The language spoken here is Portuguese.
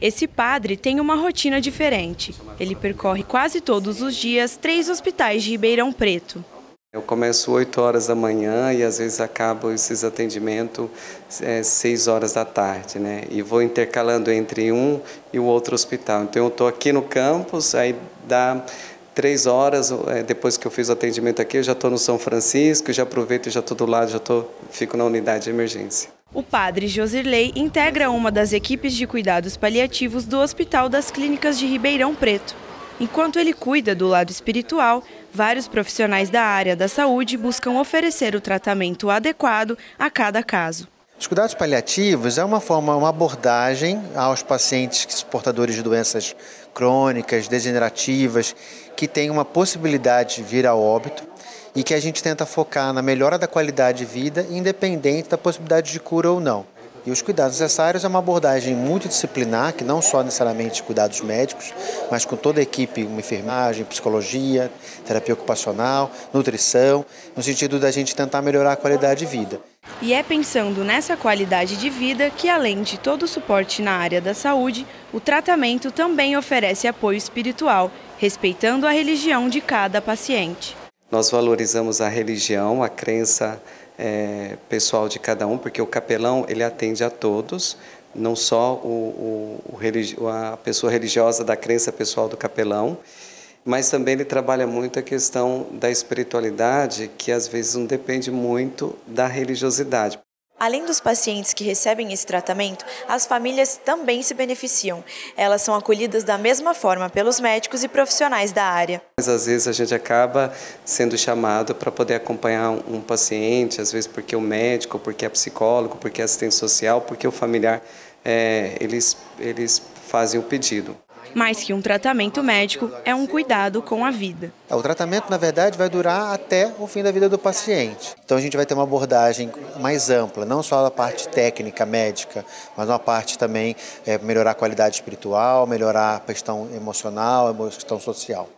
Esse padre tem uma rotina diferente. Ele percorre quase todos os dias três hospitais de Ribeirão Preto. Eu começo 8 horas da manhã e às vezes acabo esses atendimentos é, 6 horas da tarde, né? E vou intercalando entre um e o outro hospital. Então eu estou aqui no campus, aí dá três horas, é, depois que eu fiz o atendimento aqui, eu já estou no São Francisco, já aproveito e já estou do lado, já tô, fico na unidade de emergência. O padre Josirley integra uma das equipes de cuidados paliativos do Hospital das Clínicas de Ribeirão Preto. Enquanto ele cuida do lado espiritual, vários profissionais da área da saúde buscam oferecer o tratamento adequado a cada caso. Os cuidados paliativos é uma forma, uma abordagem aos pacientes portadores de doenças crônicas, degenerativas, que têm uma possibilidade de vir a óbito e que a gente tenta focar na melhora da qualidade de vida, independente da possibilidade de cura ou não. E os cuidados necessários é uma abordagem multidisciplinar, que não só necessariamente cuidados médicos, mas com toda a equipe, uma enfermagem, psicologia, terapia ocupacional, nutrição, no sentido da gente tentar melhorar a qualidade de vida. E é pensando nessa qualidade de vida que, além de todo o suporte na área da saúde, o tratamento também oferece apoio espiritual, respeitando a religião de cada paciente. Nós valorizamos a religião, a crença é, pessoal de cada um, porque o capelão ele atende a todos, não só o, o, a pessoa religiosa da crença pessoal do capelão, mas também ele trabalha muito a questão da espiritualidade, que às vezes não depende muito da religiosidade. Além dos pacientes que recebem esse tratamento, as famílias também se beneficiam. Elas são acolhidas da mesma forma pelos médicos e profissionais da área. Mas às vezes a gente acaba sendo chamado para poder acompanhar um paciente, às vezes porque o médico, porque é psicólogo, porque é assistente social, porque o familiar, é, eles, eles fazem o pedido. Mais que um tratamento médico, é um cuidado com a vida. É, o tratamento, na verdade, vai durar até o fim da vida do paciente. Então a gente vai ter uma abordagem mais ampla, não só a parte técnica, médica, mas uma parte também é, melhorar a qualidade espiritual, melhorar a questão emocional, a questão social.